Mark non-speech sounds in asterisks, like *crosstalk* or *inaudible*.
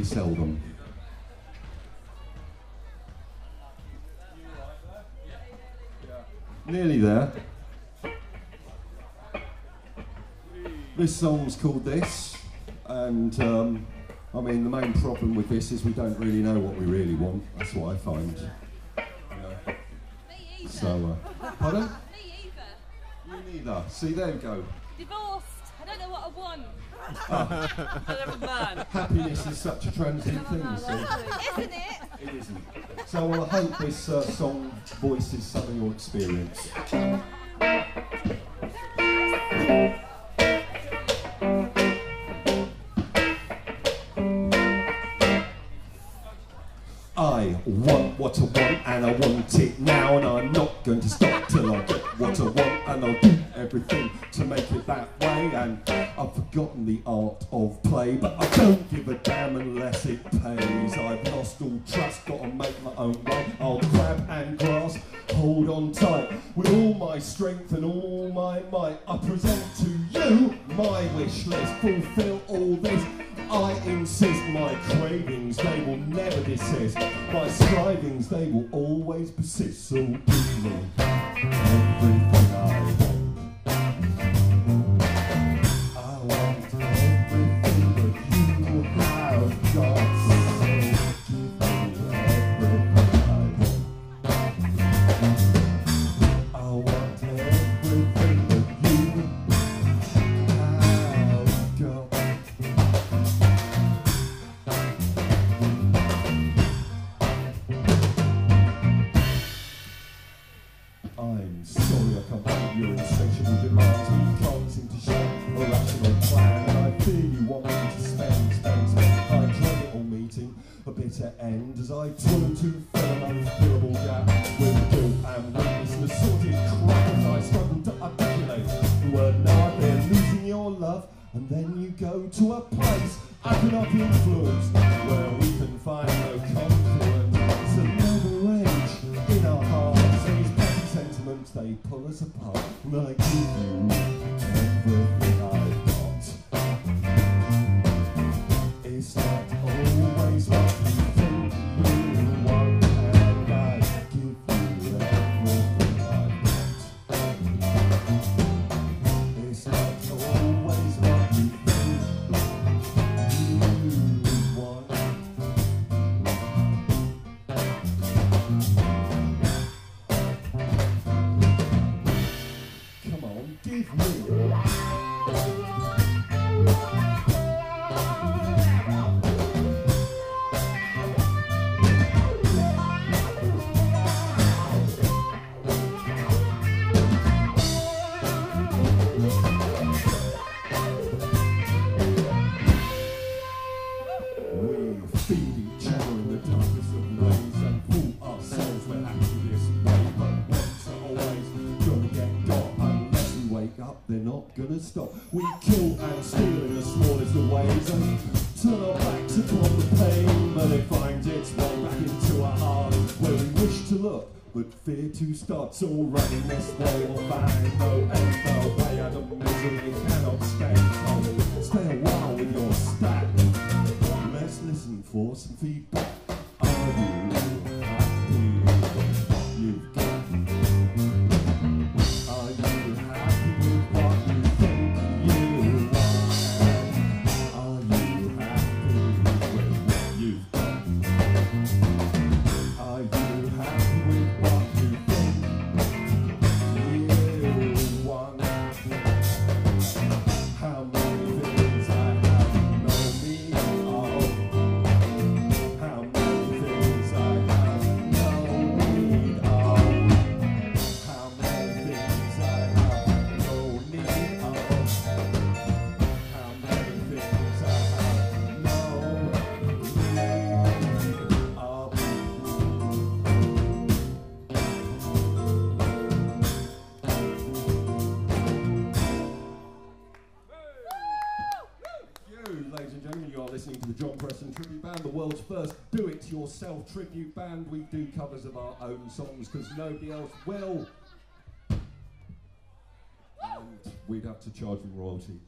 seldom. Nearly there. This song's called This, and um, I mean, the main problem with this is we don't really know what we really want. That's what I find. Yeah. Me either. So, uh, pardon? Me either. You neither. See, there we go. Divorced. I don't know what I want. *laughs* Happiness is such a transient thing, you see. Isn't it? It isn't. So well, I hope this uh, song voices some of your experience. I want what I want and I want it now and I'm not going to stop till I get what I want and I'll do everything to make it that way. And I've forgotten the art of play but I don't give a damn unless it pays. I've lost all trust, gotta make my own way. I'll grab and grasp, hold on tight with all my strength and all my might. I present to you my wish list fulfill all this I insist my cravings they will never desist. My strivings they will always persist. So give me everything I want. I your insatiable demands. You can't seem to show a rational plan, and I fear you want me to spend, spend, spend. I dread it all meeting a bitter end as I turn to fill an unfillable gap with guilt and weakness and assorted crap as I struggle to articulate the word now. They're losing your love, and then you go to a place I cannot influence where we can find no confluence. They pull us apart. And I give you everything I've got. It's not always what stop. We kill and steal in the smallest of ways and turn our backs upon the pain. But it finds its way back into our hearts where we wish to look. But fear to start, so running this way will find no end, no way out of misery cannot escape. Oh, stay a while with your stack. Let's listen for some feedback. Listening to the John Preston Tribute Band, the world's first do-it-yourself tribute band. We do covers of our own songs because nobody else will. And we'd have to charge them royalty.